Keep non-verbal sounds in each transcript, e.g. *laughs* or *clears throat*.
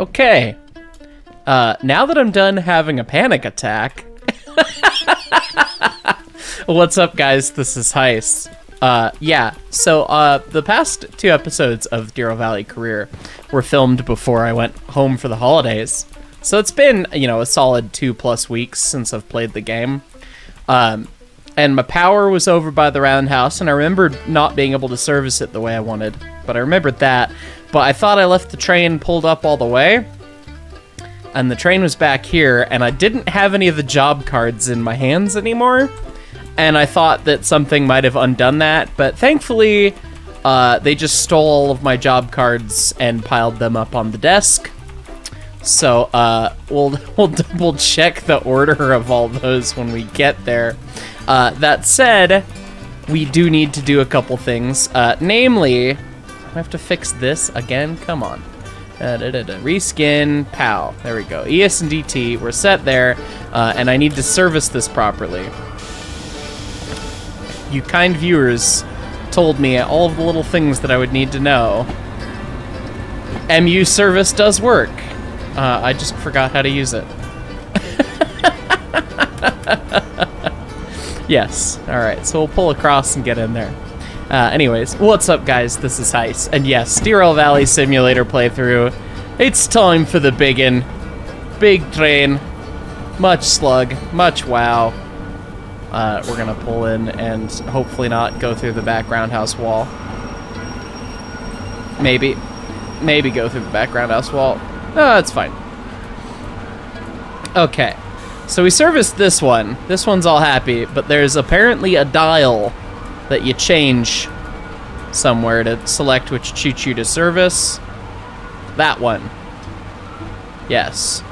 Okay. Uh, now that I'm done having a panic attack. *laughs* What's up, guys? This is Hyce. Uh, yeah, so uh, the past two episodes of Derail Valley Career were filmed before I went home for the holidays. So it's been, you know, a solid two plus weeks since I've played the game. Um, and my power was over by the roundhouse, and I remembered not being able to service it the way I wanted. But I remembered that. But I thought I left the train pulled up all the way, and the train was back here, and I didn't have any of the job cards in my hands anymore. And I thought that something might have undone that, but thankfully, uh, they just stole all of my job cards and piled them up on the desk. So uh, we'll *laughs* we'll double check the order of all those when we get there. Uh, that said, we do need to do a couple things. Uh, namely, I have to fix this again. Come on. Uh, da, da, da. Reskin, POW. There we go. ES and DT, we're set there, uh, and I need to service this properly. You kind viewers told me all of the little things that I would need to know. MU service does work. Uh, I just forgot how to use it. *laughs* yes. All right. So we'll pull across and get in there. Uh, anyways, what's up, guys? This is Hyce, and yes, Derail Valley Simulator playthrough. It's time for the biggin. Big train, much slug, much wow. Uh, we're gonna pull in and hopefully not go through the background house wall. Maybe, maybe go through the background house wall. No, that's fine. Okay, so we serviced this one. This one's all happy, but there's apparently a dial that you change somewhere to select which choo-choo to service. That one. Yes.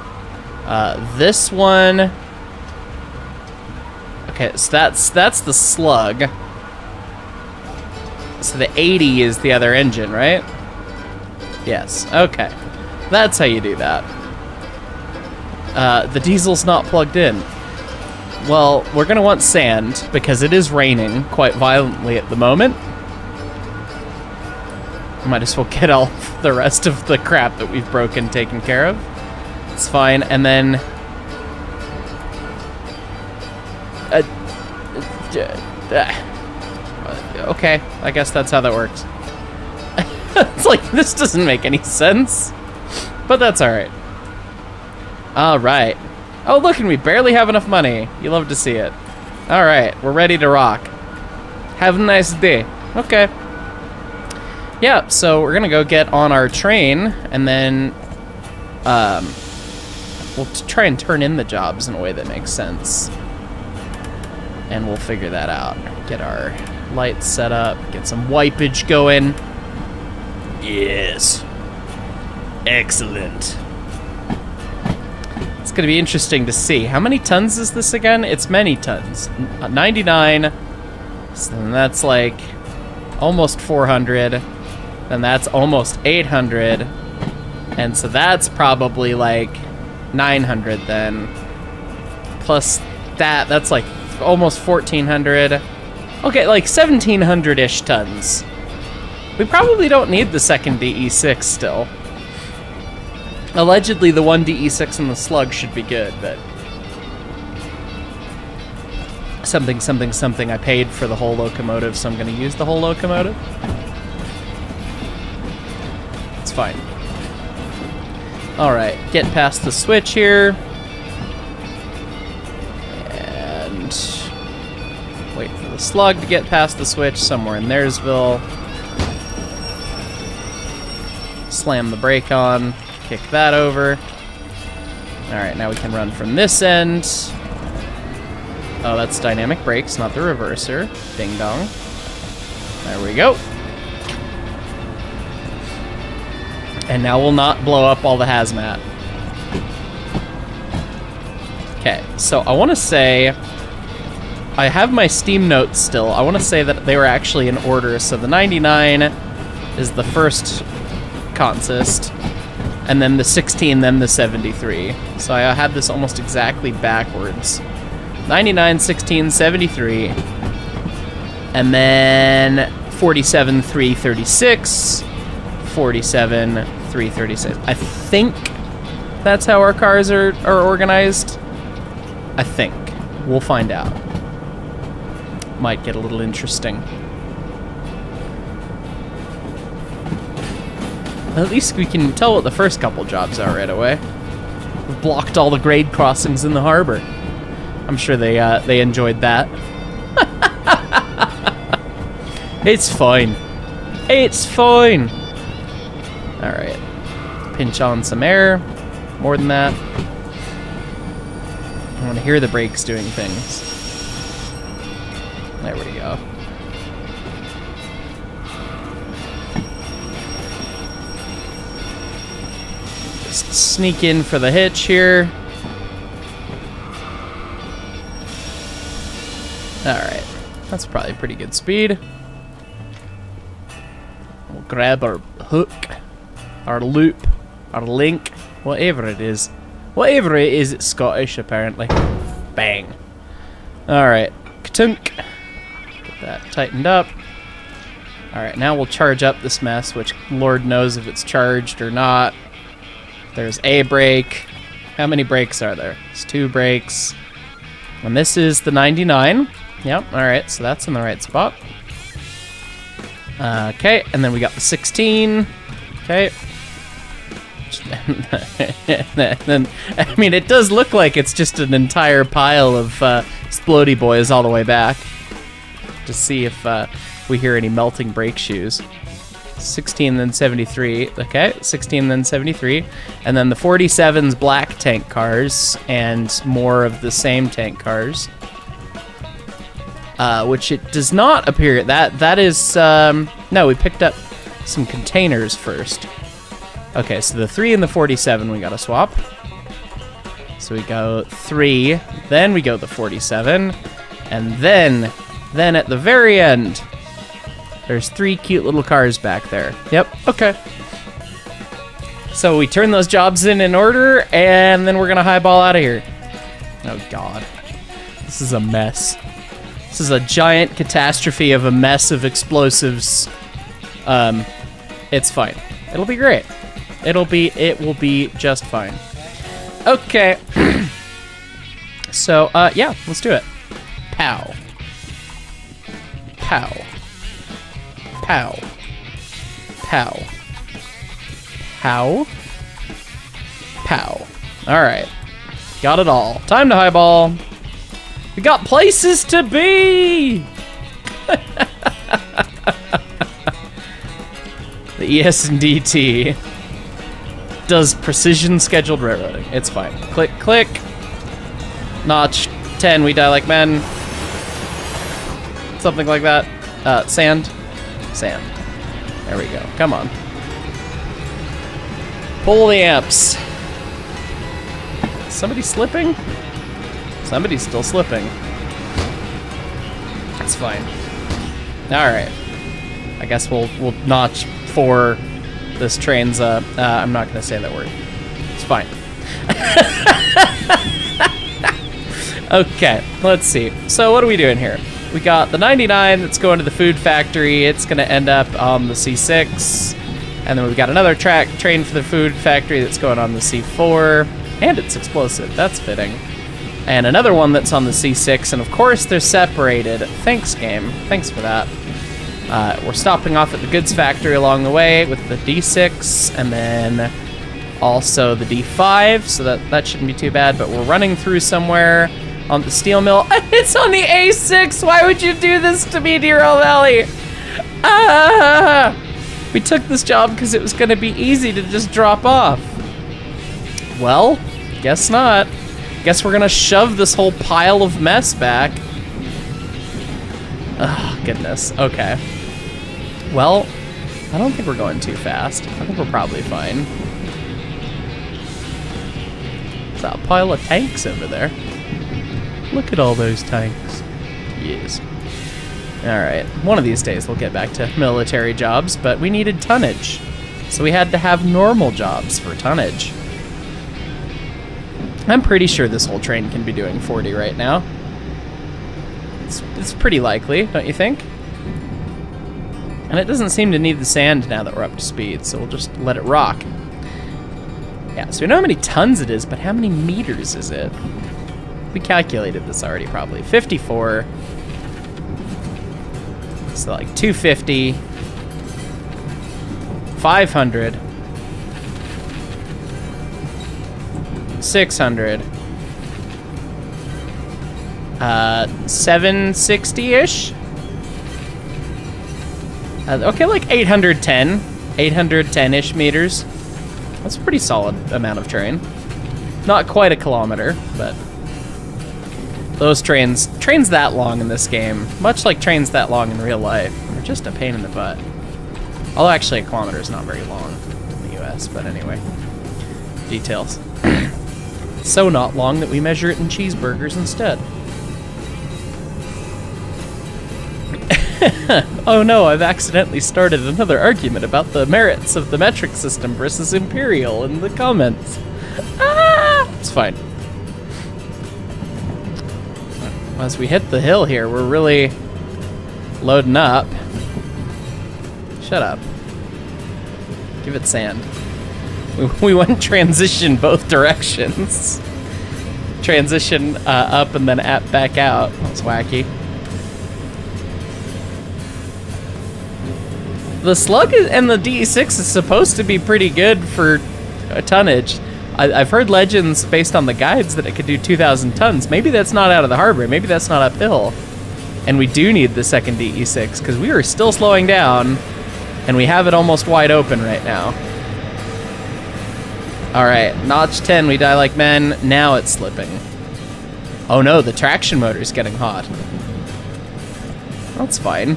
Uh, this one. Okay, so that's that's the slug. So the 80 is the other engine, right? Yes. Okay. That's how you do that. Uh, the diesel's not plugged in. Well, we're gonna want sand because it is raining quite violently at the moment. Might as well get *laughs* all the rest of the crap that we've broken taken care of. It's fine, and then. Uh, uh, okay, I guess that's how that works. *laughs* it's like, this doesn't make any sense. But that's alright. Alright. Oh, look, and we barely have enough money. You love to see it. Alright, we're ready to rock. Have a nice day. Okay. Yeah, so we're gonna go get on our train, and then, um, we'll try and turn in the jobs in a way that makes sense. And we'll figure that out. Get our lights set up, get some wipeage going. Yes. Excellent. Going to be interesting to see. How many tons is this again? It's many tons. 99. So that's like almost 400. Then that's almost 800. And so that's probably like 900 then. Plus that, that's like almost 1400. Okay, like 1700-ish tons. We probably don't need the second DE6 still. Allegedly, the one DE6 and the slug should be good, but... Something, something, something. I paid for the whole locomotive, so I'm to use the whole locomotive. It's fine. Alright, get past the switch here. And... Wait for the slug to get past the switch somewhere in Theirsville. Slam the brake on. Kick that over. Alright, now we can run from this end. Oh, that's dynamic brakes, not the reverser. Ding dong. There we go. And now we'll not blow up all the hazmat. Okay, so I want to say... I have my Steam notes still. I want to say that they were actually in order. So the 99 is the first consist, and then the 16, then the 73. So I had this almost exactly backwards. 99, 16, 73, and then 47, 336, 47, 336. I think that's how our cars are, are organized? I think. We'll find out. Might get a little interesting. At least we can tell what the first couple jobs are right away. We've blocked all the grade crossings in the harbor. I'm sure they uh, they enjoyed that. *laughs* it's fine. It's fine. All right. Pinch on some air. More than that. I want to hear the brakes doing things. There we go. Sneak in for the hitch here. Alright. That's probably pretty good speed. We'll grab our hook, our loop, our link, whatever it is. Whatever it is, it's Scottish apparently. Bang. Alright. Katunk. Get that tightened up. Alright, now we'll charge up this mess, which Lord knows if it's charged or not. There's a brake. How many brakes are there? It's two brakes. And this is the 99. Yep, alright, so that's in the right spot. Uh, okay, and then we got the 16. Okay. then, *laughs* I mean, it does look like it's just an entire pile of uh, Splody Boys all the way back. To see if uh, we hear any melting brake shoes. 16, then 73. Okay, 16, then 73. And then the 47's black tank cars and more of the same tank cars. Uh, which it does not appear that that is um, no we picked up some containers first okay so the 3 and the 47 we gotta swap so we go 3 then we go the 47 and then then at the very end there's three cute little cars back there yep okay so we turn those jobs in in order and then we're gonna highball out of here oh god this is a mess this is a giant catastrophe of a mess of explosives. Um, it's fine. It'll be great. It'll be, it will be just fine. Okay. *clears throat* so, uh, yeah, let's do it. Pow. Pow. Pow. Pow. Pow. Pow. Alright. Got it all. Time to highball. We got places to be! *laughs* the ES&DT does precision scheduled railroading. It's fine. Click, click. Notch 10, we die like men. Something like that. Uh, sand. Sand. There we go. Come on. Pull the amps. Somebody slipping? Somebody's still slipping. That's fine. Alright. I guess we'll we'll notch for this train's uh, uh I'm not gonna say that word. It's fine. *laughs* okay, let's see. So what are we doing here? We got the 99 that's going to the food factory. It's gonna end up on the C6. And then we've got another track train for the food factory that's going on the C4. And it's explosive. That's fitting and another one that's on the C6, and of course they're separated. Thanks, game. Thanks for that. Uh, we're stopping off at the goods factory along the way with the D6, and then also the D5, so that, that shouldn't be too bad, but we're running through somewhere on the steel mill. *laughs* It's on the A6! Why would you do this to me, Derail Valley? Ah! We took this job because it was going to be easy to just drop off. Well, guess not. Guess we're gonna shove this whole pile of mess back. Oh, goodness. Okay. Well, I don't think we're going too fast. I think we're probably fine. Is that pile of tanks over there? Look at all those tanks. Yes. Alright, one of these days we'll get back to military jobs, but we needed tonnage. So we had to have normal jobs for tonnage. I'm pretty sure this whole train can be doing 40 right now. It's, it's pretty likely, don't you think? And it doesn't seem to need the sand now that we're up to speed, so we'll just let it rock. Yeah, so we know how many tons it is, but how many meters is it? We calculated this already, probably. 54. So like 250. 500. 600. Uh, 760-ish? Uh, okay, like 810. 810-ish meters. That's a pretty solid amount of terrain. Not quite a kilometer, but those trains, trains that long in this game, much like trains that long in real life, are just a pain in the butt. Although actually a kilometer is not very long in the US, but anyway. Details. *clears throat* so not long that we measure it in cheeseburgers instead. *laughs* oh no, I've accidentally started another argument about the merits of the metric system versus imperial in the comments. Ah! It's fine. As we hit the hill here, we're really loading up. Shut up. Give it sand. We, *laughs* we went transition both directions. Transition uh, up and then at back out. That's wacky. The slug and the DE6 is supposed to be pretty good for a tonnage. I, have heard legends based on the guides that it could do 2,000 tons. Maybe that's not out of the harbor. Maybe that's not uphill. And we do need the second DE6 because we are still slowing down and we have it almost wide open right now. All right, notch 10, we die like men. Now it's slipping. Oh no, the traction motor is getting hot. That's fine.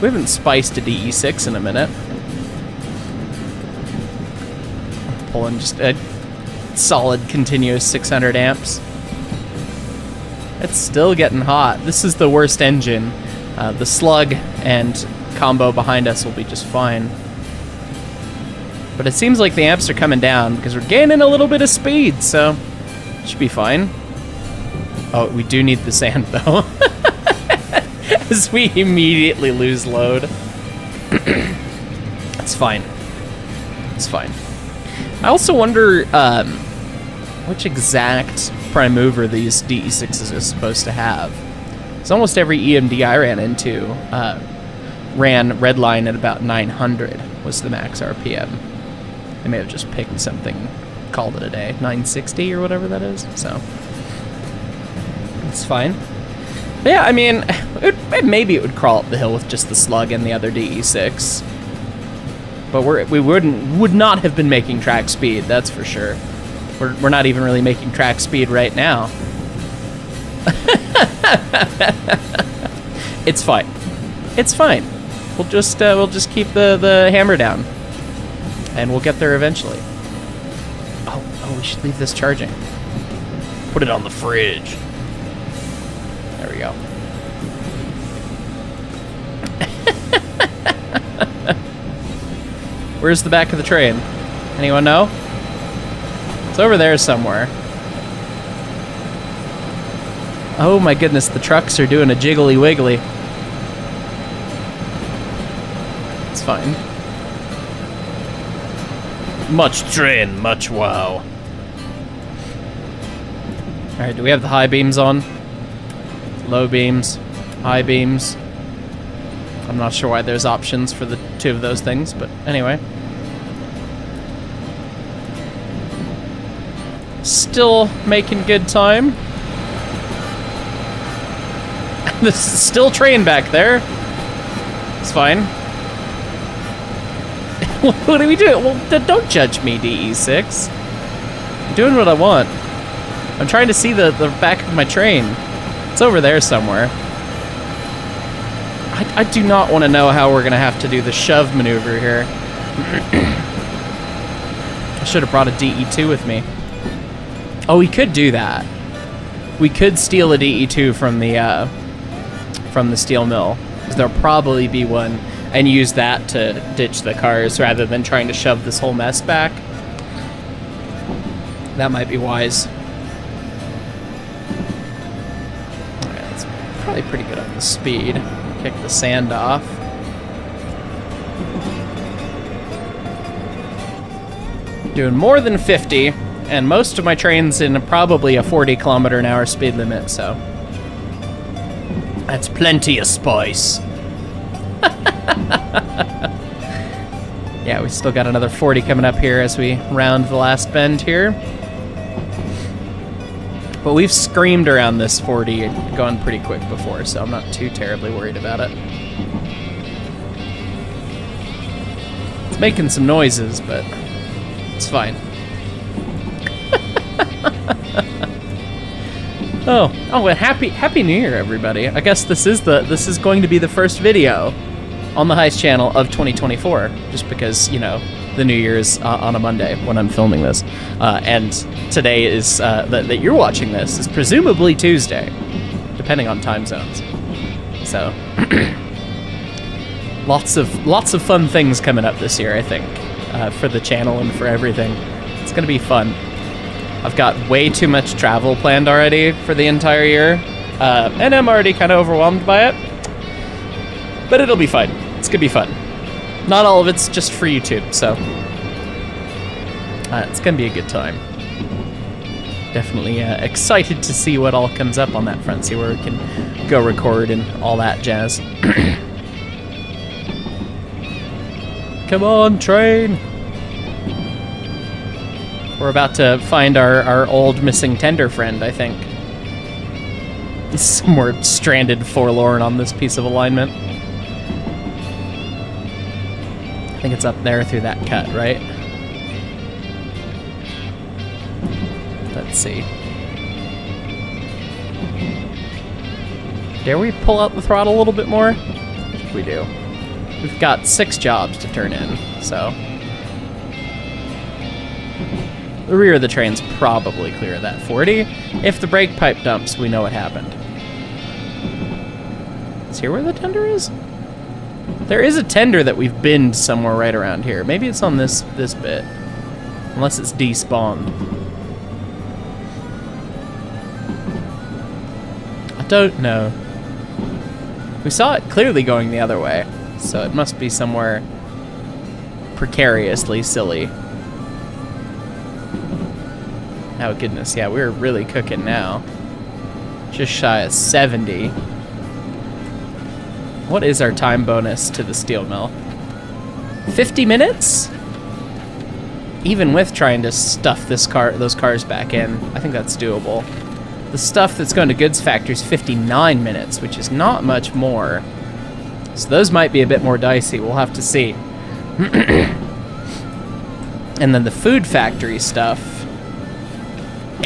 We haven't spiced a DE6 in a minute. Pulling just a solid continuous 600 amps. It's still getting hot. This is the worst engine. Uh, the slug and combo behind us will be just fine. But it seems like the amps are coming down because we're gaining a little bit of speed, so should be fine. Oh, we do need the sand *laughs* though. *laughs* As we immediately lose load. *clears throat* it's fine. It's fine. I also wonder um, which exact prime mover these DE6s are supposed to have. It's almost every EMD I ran into uh, ran redline at about 900 was the max RPM. They may have just picked something, called it a day, 960 or whatever that is. So it's fine. But yeah, I mean, it, maybe it would crawl up the hill with just the slug and the other DE6. But we're, we wouldn't would not have been making track speed, that's for sure. We're, we're not even really making track speed right now. *laughs* it's fine. It's fine. We'll just uh, we'll just keep the the hammer down, and we'll get there eventually. Oh, oh, we should leave this charging. Put it on the fridge. Where's the back of the train? Anyone know? It's over there somewhere. Oh my goodness, the trucks are doing a jiggly wiggly. It's fine. Much train, much wow. Alright, do we have the high beams on? Low beams, high beams. I'm not sure why there's options for the two of those things, but anyway. Still making good time. *laughs* There's still train back there. It's fine. *laughs* what are we doing? Well, don't judge me, DE6. I'm doing what I want. I'm trying to see the, the back of my train. It's over there somewhere. I, I do not want to know how we're going to have to do the shove maneuver here. *clears throat* I should have brought a DE2 with me. Oh, we could do that. We could steal a DE2 from the uh, from the steel mill. There'll probably be one. And use that to ditch the cars rather than trying to shove this whole mess back. That might be wise. That's probably pretty good on the speed kick the sand off. doing more than 50, and most of my trains in probably a 40 kilometer an hour speed limit, so that's plenty of spice. *laughs* yeah, we still got another 40 coming up here as we round the last bend here. But we've screamed around this 40 and gone pretty quick before, so I'm not too terribly worried about it. It's making some noises, but it's fine. *laughs* oh, oh, happy Happy New Year, everybody! I guess this is the this is going to be the first video on the Hyce channel of 2024, just because you know the New Year's uh, on a Monday when I'm filming this, uh, and today is uh, that, that you're watching this is presumably Tuesday, depending on time zones. So. *clears throat* lots of lots of fun things coming up this year, I think, uh, for the channel and for everything. It's gonna be fun. I've got way too much travel planned already for the entire year, uh, and I'm already kind of overwhelmed by it. But it'll be fine. It's gonna be fun. Not all of it's just for YouTube, so uh, it's gonna be a good time. Definitely uh, excited to see what all comes up on that front. See where we can go record and all that jazz. *coughs* Come on, train! We're about to find our, our old missing tender friend, I think. Somewhere stranded forlorn on this piece of alignment. I think it's up there through that cut, right? Let's see. Dare we pull out the throttle a little bit more? We do. We've got six jobs to turn in, so the rear of the train's probably clear of that 40. If the brake pipe dumps, we know what happened. Is here where the tender is? There is a tender that we've binned somewhere right around here. Maybe it's on this this bit. Unless it's despawned. I don't know. We saw it clearly going the other way, so it must be somewhere precariously silly. Oh goodness, yeah, we're really cooking now. Just shy of 70. What is our time bonus to the steel mill? 50 minutes? Even with trying to stuff this car, those cars back in, I think that's doable. The stuff that's going to goods factory is 59 minutes, which is not much more. So those might be a bit more dicey. We'll have to see. *clears throat* and then the food factory stuff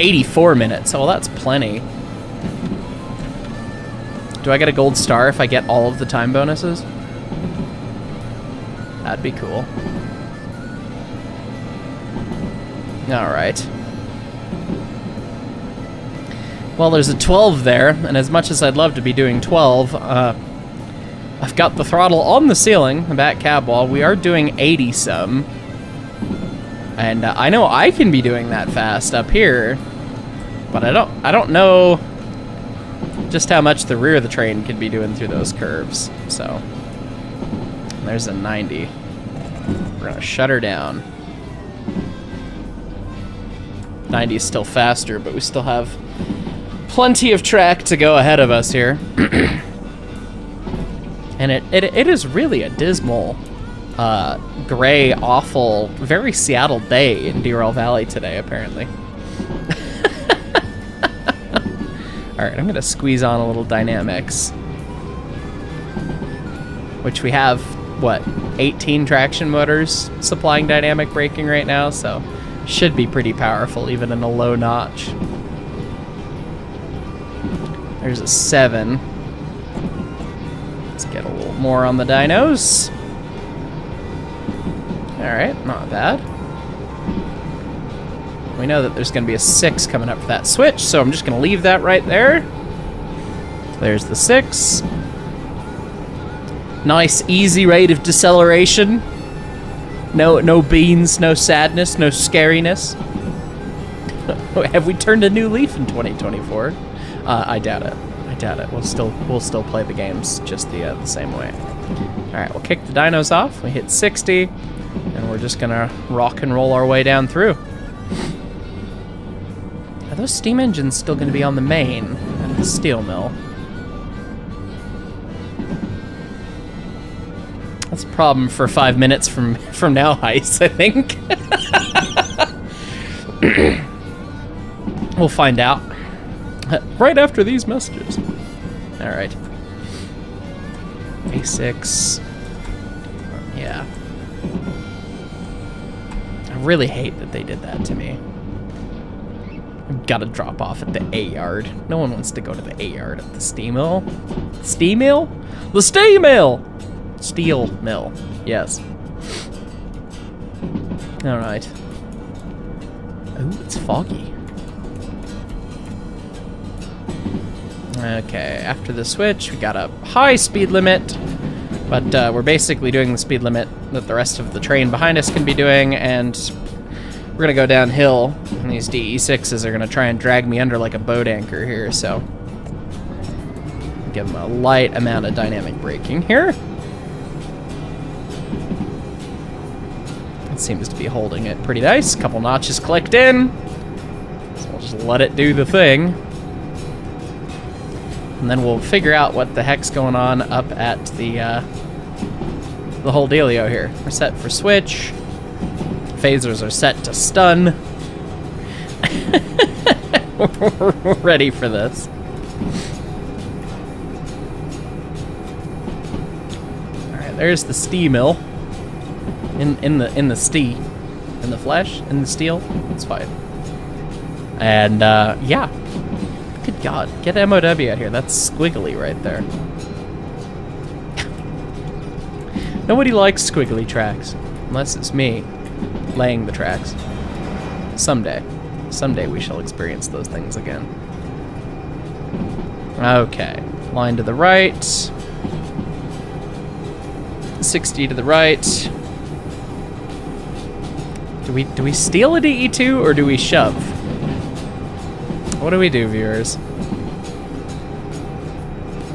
84 minutes. Oh, well, that's plenty. Do I get a gold star if I get all of the time bonuses? That'd be cool. Alright. Well, there's a 12 there, and as much as I'd love to be doing 12, uh, I've got the throttle on the ceiling, the back cab wall. We are doing 80 some. And uh, I know I can be doing that fast up here, but I don't I don't know just how much the rear of the train could be doing through those curves. So there's a 90. We're gonna shut her down. 90 is still faster, but we still have plenty of track to go ahead of us here. *clears throat* and it, it, it is really a dismal uh, gray, awful, very Seattle day in Derail Valley today, apparently. Alright, I'm going to squeeze on a little dynamics. Which we have, what, 18 traction motors supplying dynamic braking right now, so should be pretty powerful, even in a low notch. There's a 7. Let's get a little more on the dynos. Alright, not bad. We know that there's going to be a 6 coming up for that switch, so I'm just going to leave that right there. There's the 6. Nice, easy rate of deceleration. No, no beans, no sadness, no scariness. *laughs* Have we turned a new leaf in 2024? Uh, I doubt it. I doubt it. We'll still we'll still play the games just the uh, the same way. All right, we'll kick the dinos off. We hit 60. And we're just gonna rock and roll our way down through. Are those steam engines still gonna be on the main at the steel mill? That's a problem for five minutes from from now, *laughs* Hyce, I think. *coughs* we'll find out. *laughs* Right after these messages. Alright. A6. Yeah. I really hate that they did that to me. I've got to drop off at the A yard. No one wants to go to the A yard at the steam mill. Steam mill? The steam mill! Steel mill. Yes. Alright. Ooh, it's foggy. Okay, after the switch, we got a high speed limit, but uh, we're basically doing the speed limit that the rest of the train behind us can be doing, and we're gonna go downhill, and these DE6s are gonna try and drag me under like a boat anchor here, so give them a light amount of dynamic braking here. It seems to be holding it pretty nice. Couple notches clicked in. So we'll just let it do the thing. And then we'll figure out what the heck's going on up at the uh, the whole dealio here. We're set for switch. Phasers are set to stun. *laughs* Ready for this. Alright, there's the steel mill. In in the in the steel. In the flesh, in the steel. It's fine. And uh, yeah, Good God, get MOW out here. That's squiggly right there. *laughs* Nobody likes squiggly tracks, unless it's me laying the tracks. Someday. Someday we shall experience those things again. Okay, line to the right. 60 to the right. Do we do we steal a DE2 or do we shove? What do we do, viewers?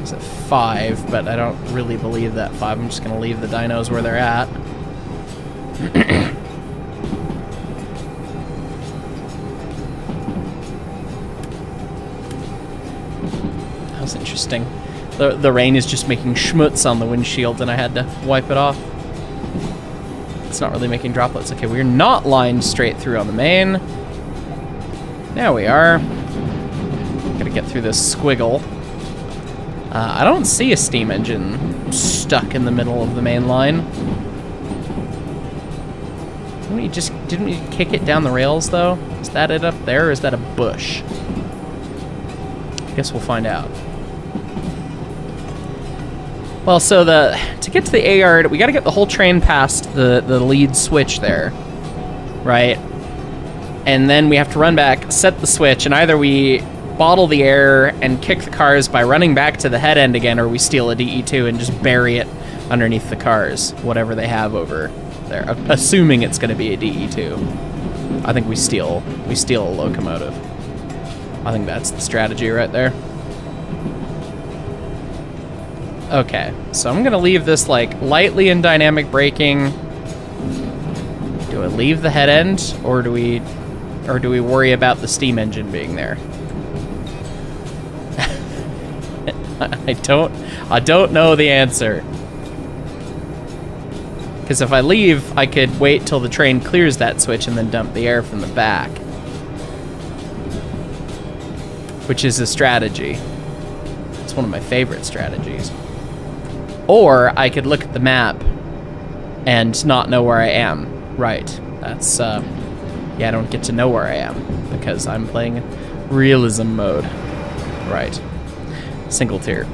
It's at five, but I don't really believe that five. I'm just gonna leave the dinos where they're at. Interesting. The, the rain is just making schmutz on the windshield and I had to wipe it off. It's not really making droplets. Okay, we're not lined straight through on the main. Now we are. Gotta get through this squiggle. Uh, I don't see a steam engine stuck in the middle of the main line. Didn't we just didn't we kick it down the rails though? Is that it up there or is that a bush? I guess we'll find out. Well, so the to get to the A yard, we got to get the whole train past the the lead switch there, right? And then we have to run back, set the switch, and either we bottle the air and kick the cars by running back to the head end again, or we steal a DE2 and just bury it underneath the cars, whatever they have over there. Assuming it's going to be a DE2. I think we steal we steal a locomotive. I think that's the strategy right there. Okay, so I'm gonna leave this like lightly in dynamic braking. Do I leave the head end, or do we, or do we worry about the steam engine being there? *laughs* I don't, I don't know the answer. Because if I leave, I could wait till the train clears that switch and then dump the air from the back. Which is a strategy. It's one of my favorite strategies. Or I could look at the map and not know where I am. Right. That's, uh, yeah, I don't get to know where I am because I'm playing realism mode. Right. Single tier.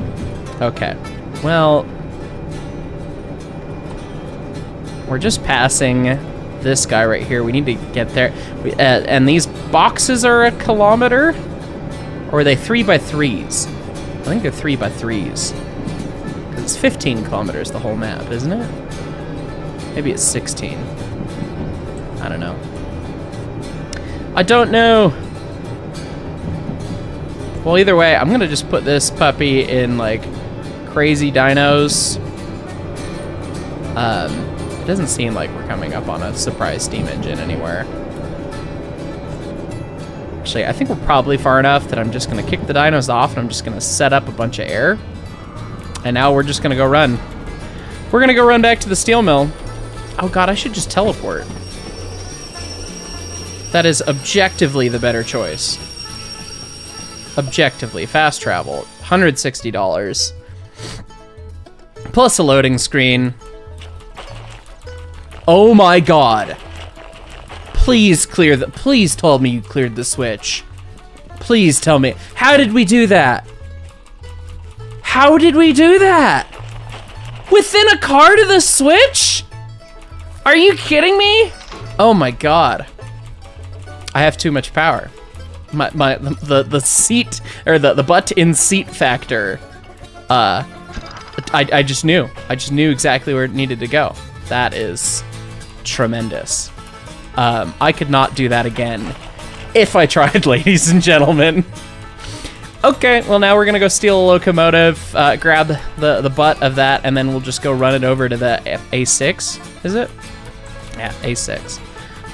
Okay. Well, we're just passing this guy right here. We need to get there. We, uh, and these boxes are a kilometer? Or are they three by threes? I think they're three by threes. It's 15 kilometers, the whole map, isn't it? Maybe it's 16. I don't know. I don't know. Well, either way, I'm gonna just put this puppy in, like, crazy dinos. Um, It doesn't seem like we're coming up on a surprise steam engine anywhere. Actually, I think we're probably far enough that I'm just gonna kick the dinos off and I'm just gonna set up a bunch of air. And now we're just gonna go run. We're gonna go run back to the steel mill. Oh god, I should just teleport. That is objectively the better choice. Objectively, fast travel, $160. Plus a loading screen. Oh my god. Please clear the, please tell me you cleared the switch. Please tell me. How did we do that? How did we do that? Within a car to the switch? Are you kidding me? Oh my god. I have too much power. My, my, the, the seat, or the, the butt in seat factor, uh, I, I just knew. I just knew exactly where it needed to go. That is tremendous. Um, I could not do that again if I tried, *laughs* ladies and gentlemen. Okay, well now we're gonna go steal a locomotive, uh, grab the, the butt of that, and then we'll just go run it over to the A6, is it? Yeah, A6.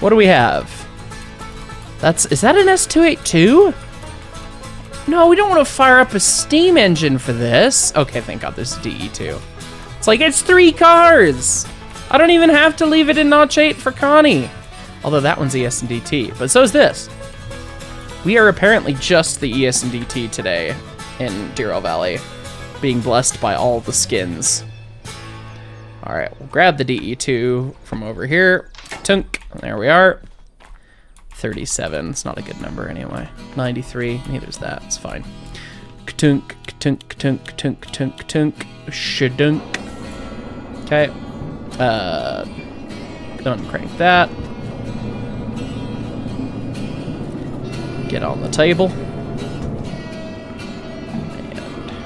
What do we have? That's, is that an S282? No, we don't want to fire up a steam engine for this. Okay, thank God this is DE2. It's like, it's three cars! I don't even have to leave it in Notch 8 for Connie. Although that one's ES&DT, but so is this. We are apparently just the ES&DT today in Derail Valley, being blessed by all the skins. All right, we'll grab the DE2 from over here. Tunk, there we are. 37, it's not a good number anyway. 93, neither's that, it's fine. Tunk, tunk, tunk, tunk, tunk, tunk, shadunk. Okay, uh, uncrank that. Get on the table.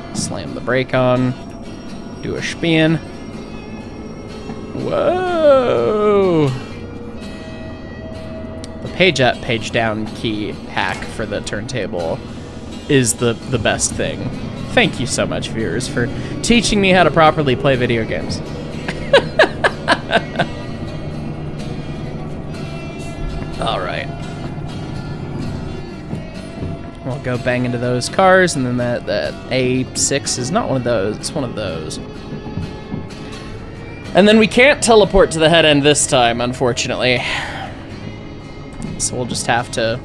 And slam the brake on. Do a spin. Whoa! The page up, page down key hack for the turntable is the, the best thing. Thank you so much, viewers, for teaching me how to properly play video games. *laughs* go bang into those cars, and then that, that A6 is not one of those, it's one of those. And then we can't teleport to the head end this time, unfortunately. So we'll just have to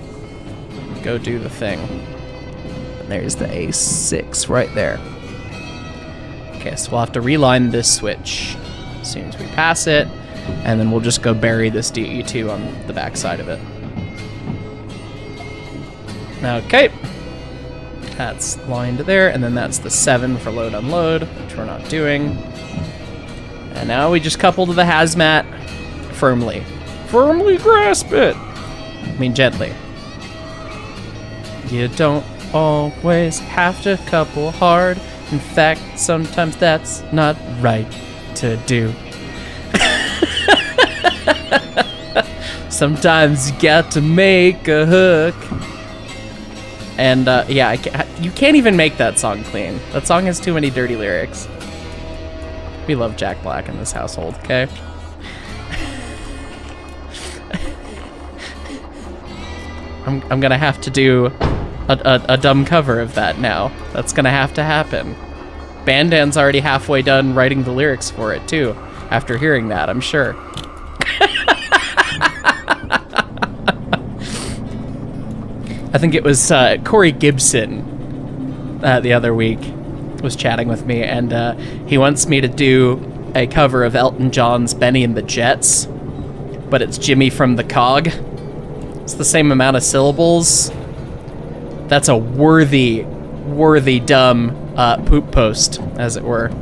go do the thing. And there's the A6 right there. Okay, so we'll have to reline this switch as soon as we pass it, and then we'll just go bury this DE2 on the backside of it. Okay. That's lined there, and then that's the 7 for load unload, which we're not doing. And now we just couple to the hazmat firmly. Firmly grasp it! I mean, gently. You don't always have to couple hard. In fact, sometimes that's not right to do. *laughs* Sometimes you got to make a hook. And uh, yeah, you can't even make that song clean. That song has too many dirty lyrics. We love Jack Black in this household, okay? *laughs* I'm, I'm gonna have to do a, a, a dumb cover of that now. That's gonna have to happen. Bandan's already halfway done writing the lyrics for it, too, after hearing that, I'm sure. I think it was uh, Corey Gibson uh, the other week was chatting with me, and uh, he wants me to do a cover of Elton John's Benny and the Jets, but it's Jimmy from the Cog. It's the same amount of syllables. That's a worthy, worthy dumb uh, poop post, as it were. *laughs*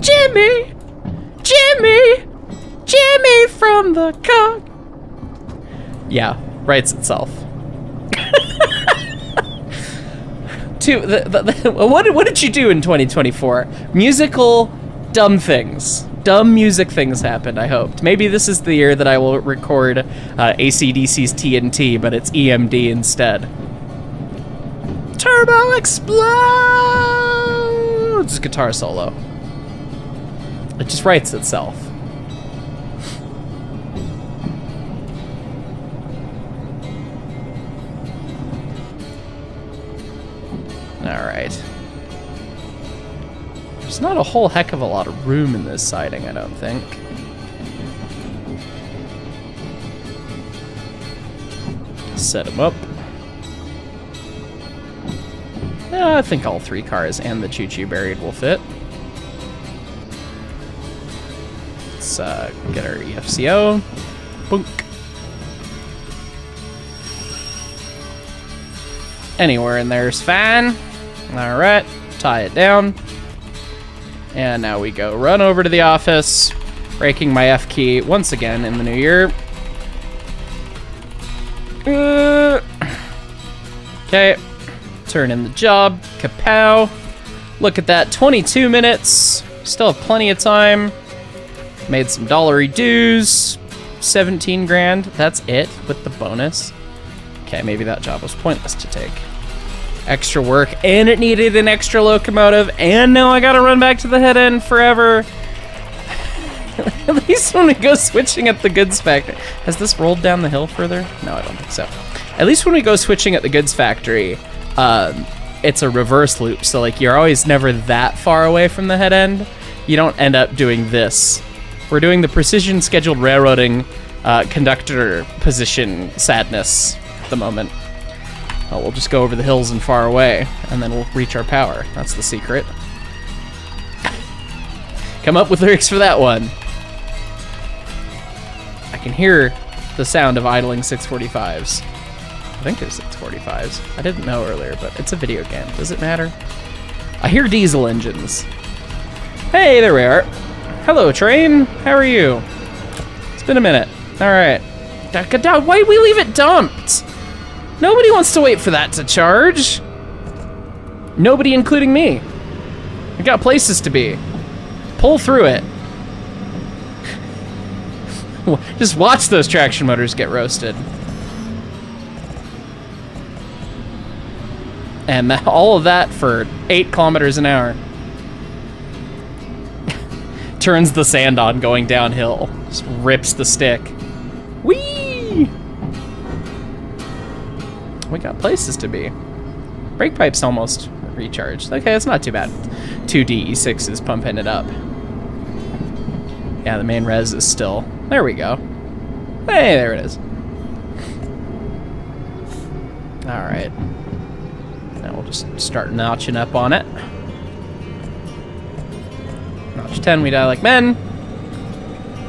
Jimmy! Jimmy! Jimmy from the Cog! Yeah, writes itself. the, the, the, *laughs* what, what did you do in 2024? Musical dumb things. Dumb music things happened, I hoped. Maybe this is the year that I will record uh, ACDC's TNT, but it's EMD instead. Turbo explodes! Guitar solo. It just writes itself. Alright. There's not a whole heck of a lot of room in this siding, I don't think. Set them up. Yeah, I think all three cars and the choo-choo buried will fit. Let's uh, get our EFCO. Boink. Anywhere in there is fine. All right, tie it down. And now we go run over to the office, breaking my F key once again in the new year. Uh, okay, turn in the job. Kapow. Look at that, 22 minutes. Still have plenty of time. Made some dollary dues. 17 grand. That's it with the bonus. Okay, maybe that job was pointless to take. Extra work, and it needed an extra locomotive, and now I gotta run back to the head end forever. *laughs* at least when we go switching at the goods factory. Has this rolled down the hill further? No, I don't think so. At least when we go switching at the goods factory, um, it's a reverse loop. So like you're always never that far away from the head end. You don't end up doing this. We're doing the precision scheduled railroading uh, conductor position sadness at the moment. Oh, we'll just go over the hills and far away, and then we'll reach our power. That's the secret. Come up with lyrics for that one. I can hear the sound of idling 645s. I think there's 645s. I didn't know earlier, but it's a video game. Does it matter? I hear diesel engines. Hey, there we are. Hello, train. How are you? It's been a minute. All right. Why did we leave it dumped? Nobody wants to wait for that to charge. Nobody, including me. We got places to be. Pull through it. *laughs* Just watch those traction motors get roasted. And *laughs* all of that for eight kilometers an hour. *laughs* Turns the sand on going downhill. Just rips the stick. Whee! We got places to be. Brake pipe's almost recharged. Okay, that's not too bad. Two DE6s pumping it up. Yeah, the main res is still... There we go. Hey, there it is. Alright. Now we'll just start notching up on it. Notch 10, we die like men.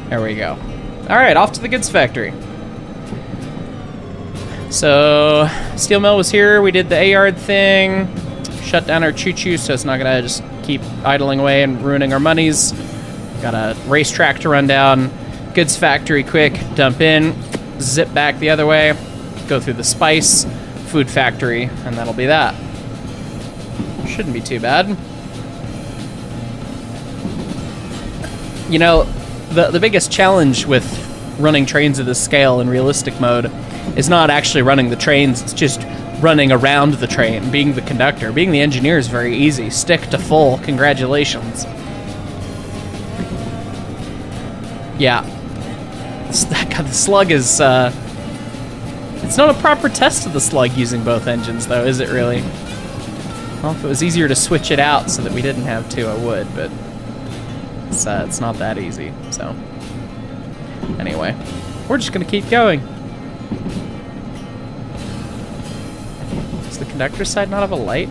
There we go. Alright, off to the goods factory. So, steel mill was here. We did the A-yard thing. Shut down our choo-choo so it's not gonna just keep idling away and ruining our monies. Got a racetrack to run down. Goods factory quick, dump in, zip back the other way, go through the spice, food factory, and that'll be that. Shouldn't be too bad. You know, the, the biggest challenge with running trains of this scale in realistic mode is not actually running the trains, it's just running around the train, being the conductor. Being the engineer is very easy. Stick to full, congratulations. Yeah. *laughs* The slug is, uh... It's not a proper test of the slug using both engines, though, is it really? Well, if it was easier to switch it out so that we didn't have two, I would, but... It's, uh, it's not that easy, so... Anyway, we're just gonna keep going. Conductor side not have a light?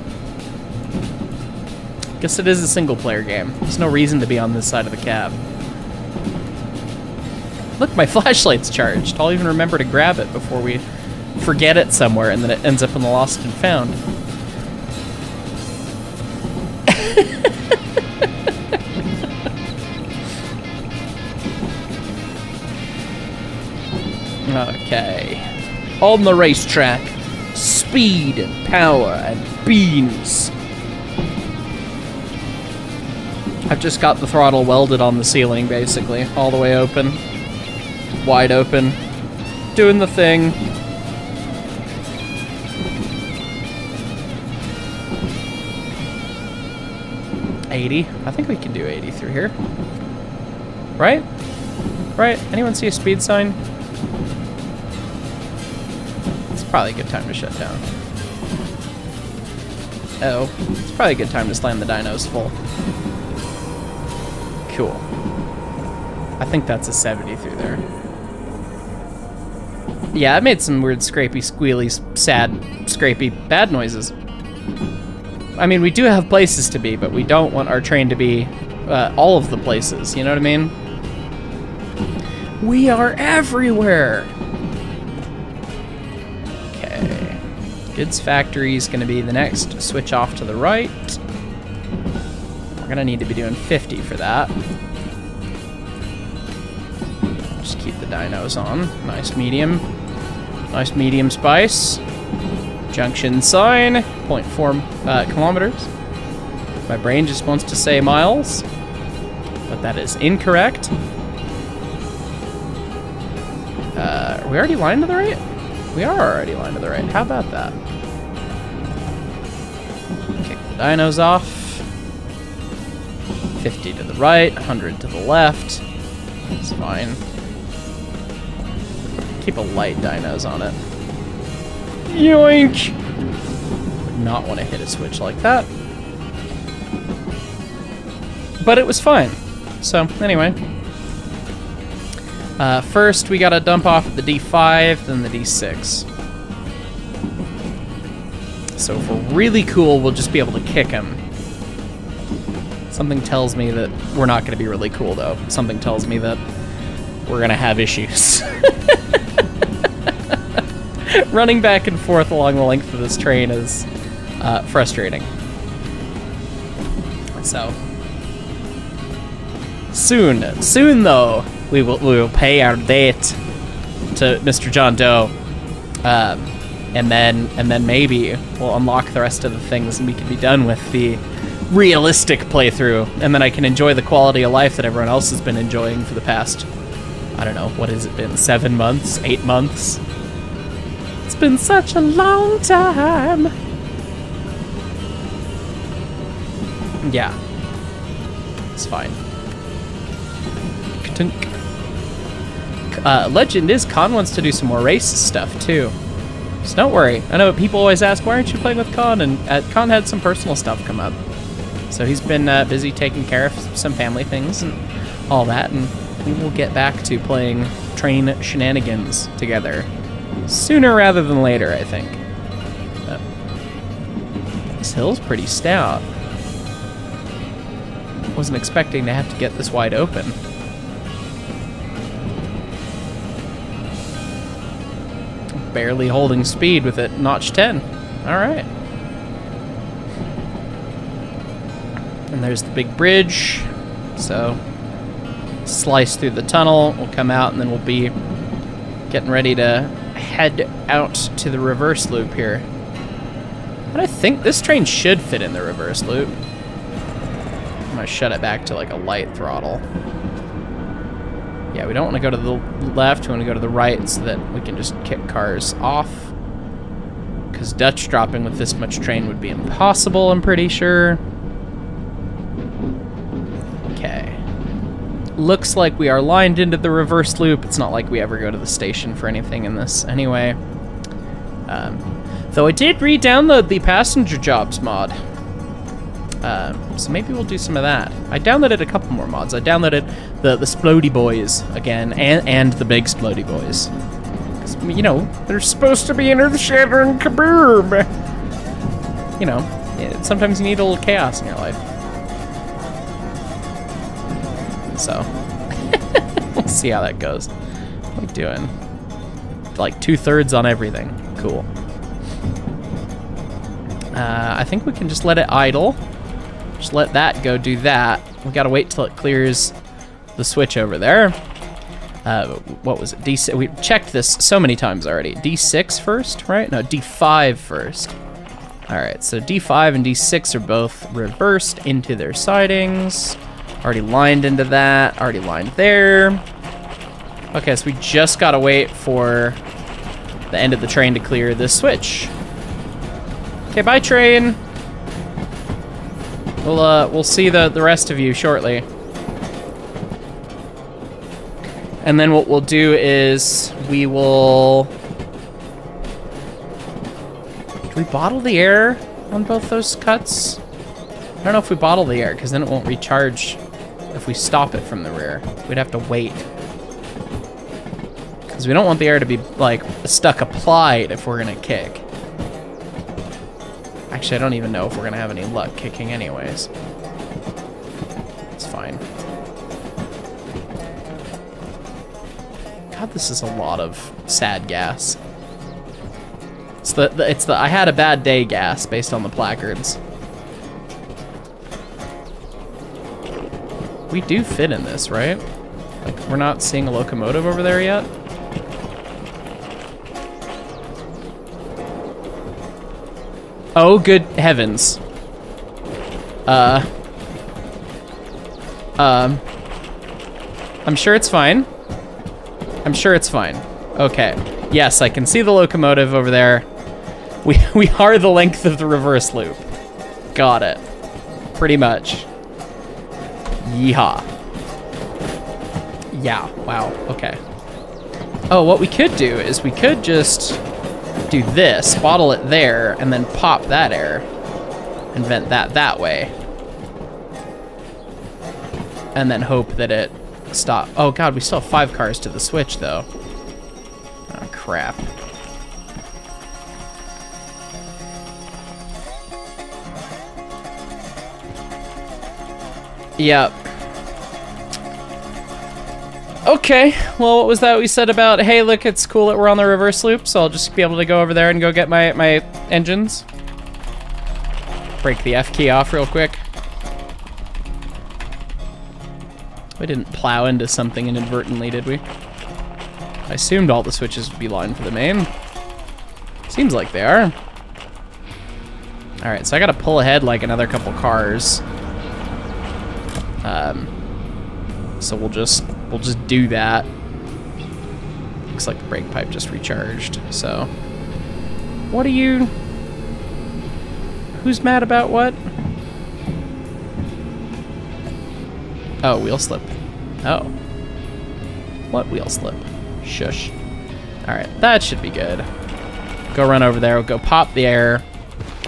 Guess it is a single player game. There's no reason to be on this side of the cab. Look, my *laughs* flashlight's charged. I'll even remember to grab it before we forget it somewhere and then it ends up in the lost and found. *laughs* okay. On the racetrack, speed and power and beans. I've just got the throttle welded on the ceiling, basically, all the way open. Wide open. Doing the thing. Eighty. I think we can do eighty through here. Right? Right? Anyone see a speed sign? Probably a good time to shut down. Oh, it's probably a good time to slam the dynos full. Cool. I think that's a 70 through there. Yeah, it made some weird scrapey, squealy, sad, scrapey, bad noises. I mean, we do have places to be, but we don't want our train to be uh, all of the places, you know what I mean? We are everywhere! Goods factory is going to be the next switch off to the right. We're going to need to be doing 50 for that. Just keep the dynos on. Nice medium. Nice medium spice. Junction sign, 0.4 uh, kilometers. My brain just wants to say miles, but that is incorrect. Uh, are we already lined to the right? We are already lined to the right. How about that? Kick the dynos off. 50 to the right, 100 to the left. It's fine. Keep a light dynos on it. Yoink! Would not want to hit a switch like that. But it was fine. So, anyway. Uh, first, we gotta dump off the D5, then the D6. So if we're really cool, we'll just be able to kick him. Something tells me that we're not gonna be really cool, though. Something tells me that we're gonna have issues. *laughs* running back and forth along the length of this train is uh, frustrating. So soon, soon though, we will we will pay our debt to Mr. John Doe, um, and then and then maybe we'll unlock the rest of the things and we can be done with the realistic playthrough, and then I can enjoy the quality of life that everyone else has been enjoying for the past. I don't know, what has it been? Seven months? Eight months? It's been such a long time. Yeah. It's fine. Uh, legend is Khan wants to do some more race stuff too. So don't worry. I know people always ask, why aren't you playing with Khan? And uh, Khan had some personal stuff come up. So he's been uh, busy taking care of some family things and all that. And we will get back to playing train shenanigans together sooner rather than later, I think. This hill's pretty stout. Wasn't expecting to have to get this wide open. Barely holding speed with it, notch 10. Alright. And there's the big bridge. So, slice through the tunnel, we'll come out, and then we'll be getting ready to head out to the reverse loop here. And I think this train should fit in the reverse loop. I'm gonna shut it back to like a light throttle. Yeah, we don't want to go to the left, we want to go to the right so that we can just kick cars off. Because Dutch dropping with this much train would be impossible, I'm pretty sure. Okay. Looks like we are lined into the reverse loop. It's not like we ever go to the station for anything in this anyway. Um, though I did re-download the passenger jobs mod. Um, so maybe we'll do some of that. I downloaded a couple more mods. I downloaded the, the Splody Boys again, and, and the Big Splody Boys. You know, they're supposed to be an earth-shattering kaboom! You know, sometimes you need a little chaos in your life. So, *laughs* we'll see how that goes. What are we doing? Like two-thirds on everything. Cool. Uh, I think we can just let it idle. Just let that go do that. We gotta wait till it clears the switch over there. Uh, what was it? D6. We checked this so many times already. D6 first, right? No, D5 first. All right, so D5 and D6 are both reversed into their sidings. Already lined into that. Already lined there. Okay, so we just gotta wait for the end of the train to clear this switch. Okay, bye train. We'll uh we'll see the the rest of you shortly. And then what we'll do is we will. Do we bottle the air on both those cuts? I don't know if we bottle the air because then it won't recharge if we stop it from the rear. We'd have to wait. Because we don't want the air to be like stuck applied if we're gonna kick. Actually, I don't even know if we're gonna have any luck kicking anyways. It's fine. God, this is a lot of sad gas. It's the, the it's the I had a bad day gas based on the placards. We do fit in this, right? Like, we're not seeing a locomotive over there yet? Oh, good heavens. Uh. Um. I'm sure it's fine. I'm sure it's fine. Okay. Yes, I can see the locomotive over there. We, *laughs* we are the length of the reverse loop. Got it. Pretty much. Yeehaw. Yeah, wow, okay. Oh, what we could do is we could just do this, bottle it there, and then pop that air and vent that that way. And then hope that it stop. Oh god, we still have five cars to the switch though. Oh crap. Yep. Okay, well, what was that we said about, hey, look, it's cool that we're on the reverse loop, so I'll just be able to go over there and go get my, my engines. Break the F key off real quick. We didn't plow into something inadvertently, did we? I assumed all the switches would be lined for the main. Seems like they are. Alright, so I gotta pull ahead like another couple cars. Um, so we'll just we'll just do that. Looks like the brake pipe just recharged. So, what are you? Who's mad about what? Oh, wheel slip. Oh. What wheel slip? Shush. Alright, that should be good. Go run over there, go pop the air,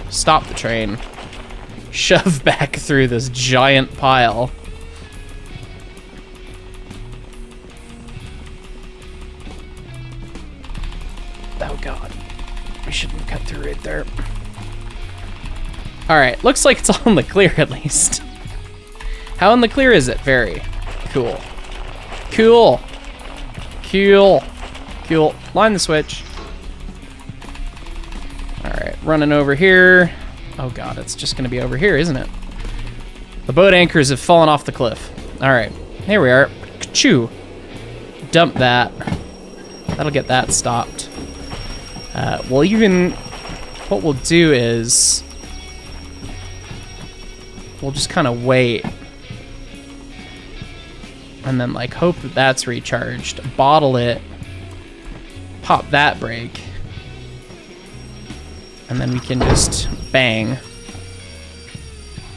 stop the train, *laughs* shove back through this giant pile. Oh god. We shouldn't cut through right there. Alright, looks like it's *laughs* all in the clear at least. How in the clear is it? Very. Cool. Cool. Cool. Cool. Line the switch. Alright, running over here. Oh god, it's just gonna be over here, isn't it? The boat anchors have fallen off the cliff. Alright, here we are. Chew. Dump that. That'll get that stopped. Uh, well, even what we'll do is we'll just kind of wait and then like hope that that's recharged. Bottle it. Pop that brake and then we can just bang.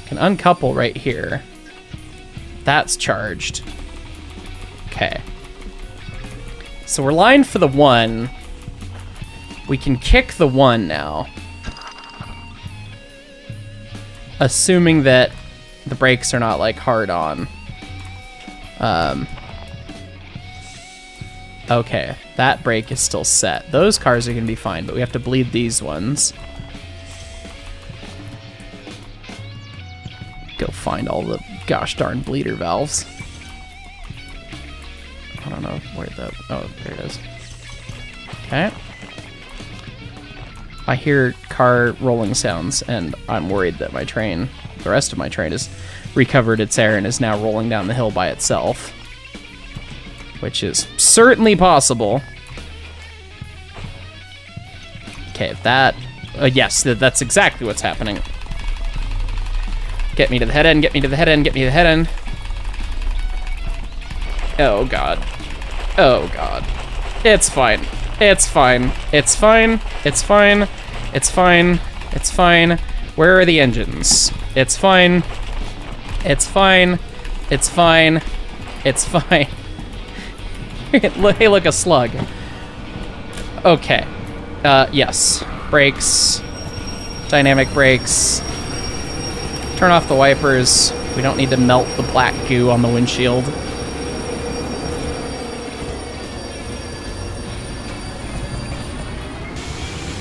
Can uncouple right here. That's charged. Okay. So we're lined for the one. We can kick the one now. Assuming that the brakes are not like hard on. Um, okay, that brake is still set. Those cars are gonna be fine, but we have to bleed these ones. Go find all the gosh darn bleeder valves. I don't know where the, oh, there it is. Okay. I hear car rolling sounds, and I'm worried that my train, the rest of my train, has recovered its air and is now rolling down the hill by itself. Which is certainly possible. Okay, that... Uh, yes, th that's exactly what's happening. Get me to the head end, get me to the head end, get me to the head end. Oh, God. Oh, God. It's fine. It's fine. It's fine. It's fine. It's fine. It's fine. Where are the engines? It's fine. It's fine. It's fine. It's fine. *laughs* hey, look, a slug. Okay. Uh, yes. Brakes. Dynamic brakes. Turn off the wipers. We don't need to melt the black goo on the windshield.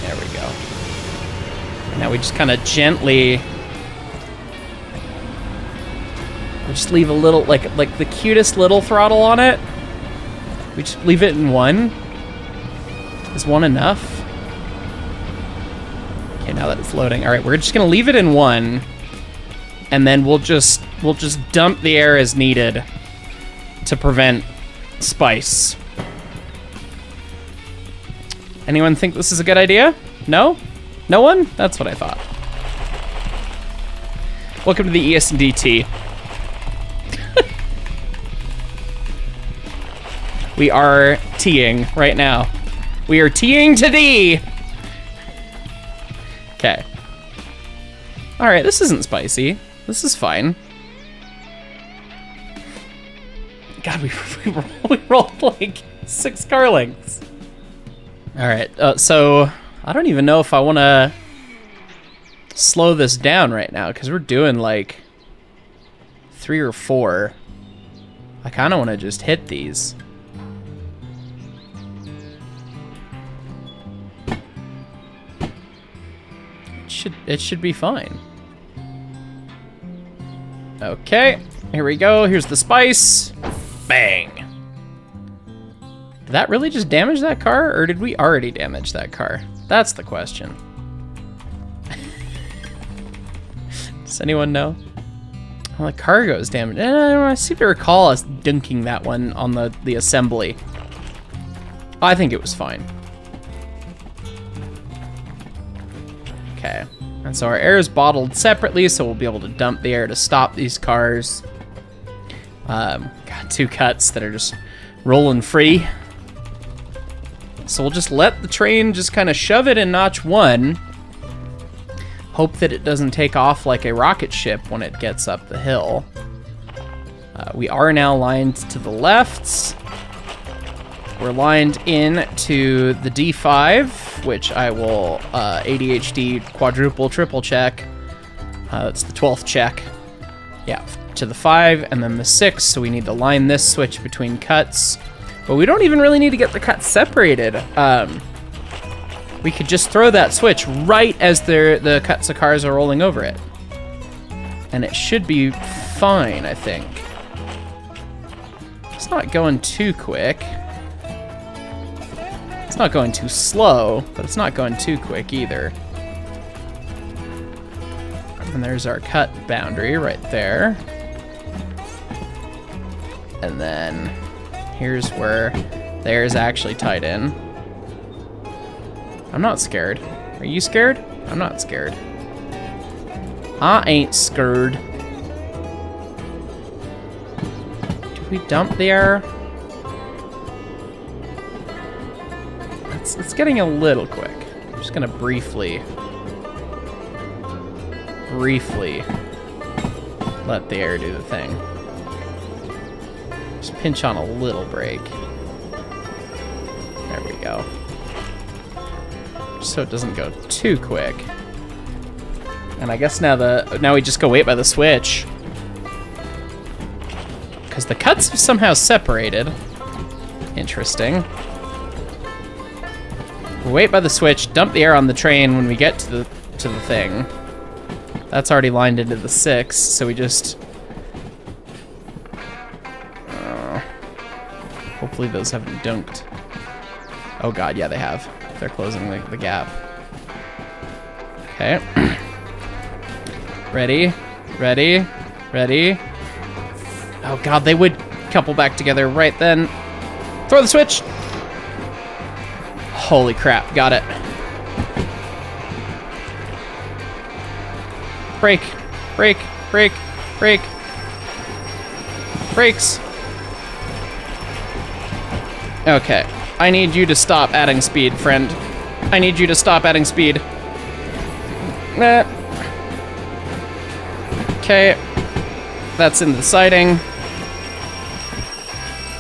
There we go. Now we just kind of gently just leave a little like like the cutest little throttle on it. We just leave it in one. Is one enough? Okay, now that it's loading. All right, we're just gonna leave it in one, and then we'll just we'll just dump the air as needed to prevent spice. Anyone think this is a good idea? No? No one? That's what I thought. Welcome to the ES&DT. We are teeing right now. We are teeing to thee! Okay. Alright, this isn't spicy. This is fine. God, we, *laughs* we, we rolled like six Carlings. Alright, uh, so I don't even know if I want to slow this down right now because we're doing like three or four. I kind of want to just hit these. Should, it should be fine. Okay, here we go. Here's the spice. Bang. Did that really just damage that car, or did we already damage that car? That's the question. *laughs* Does anyone know? Well, the cargo is damaged. Eh, I seem to recall us dunking that one on the, the assembly. I think it was fine. Okay. And so our air is bottled separately, so we'll be able to dump the air to stop these cars. Um, got two cuts that are just rolling free. So we'll just let the train just kind of shove it in notch one. Hope that it doesn't take off like a rocket ship when it gets up the hill. Uh, we are now lined to the left. We're lined in to the D5, which I will uh, ADHD quadruple triple check. Uh, that's the 12th check. Yeah, to the 5 and then the 6, so we need to line this switch between cuts. But we don't even really need to get the cuts separated. Um, we could just throw that switch right as the cuts of cars are rolling over it. And it should be fine, I think. It's not going too quick. It's not going too slow, but it's not going too quick either. And there's our cut boundary right there. And then here's where there's actually tied in. I'm not scared. Are you scared? I'm not scared. I ain't scared. Do we dump the It's, getting a little quick. I'm just gonna briefly, briefly let the air do the thing. Just pinch on a little break. There we go. So it doesn't go too quick. And I guess now the now we just go wait by the switch. Because the cuts have somehow separated. Interesting. Wait by the switch, dump the air on the train when we get to the to the thing. That's already lined into the six, so we just uh, Hopefully those haven't dunked. Oh god, yeah, they have. They're closing the, the gap. Okay. *clears throat* ready? Ready? Ready? Oh god, they would couple back together right then. Throw the switch! Holy crap, got it. Brake, brake, brake, brake. Brakes. Okay. I need you to stop adding speed, friend. I need you to stop adding speed. Nah. Okay. That's in the siding.